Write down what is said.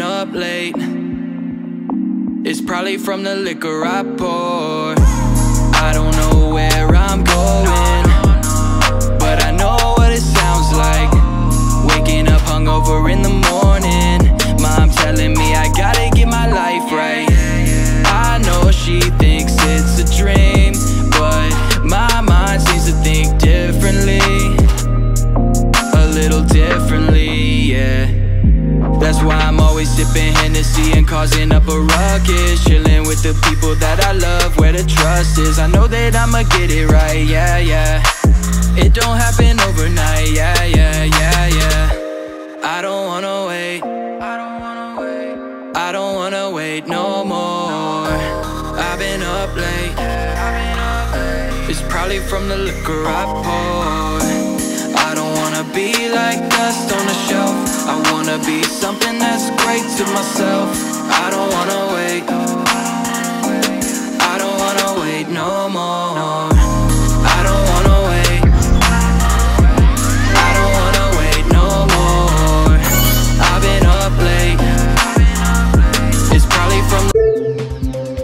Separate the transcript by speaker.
Speaker 1: up late. It's probably from the liquor I pour sipping Hennessy and causing up a ruckus. Chilling with the people that I love, where the trust is. I know that I'ma get it right, yeah, yeah. It don't happen overnight, yeah, yeah, yeah, yeah. I don't wanna wait. I don't wanna wait I don't wanna wait no more. I've been up late. It's probably from the liquor I pour to myself. I don't wanna wait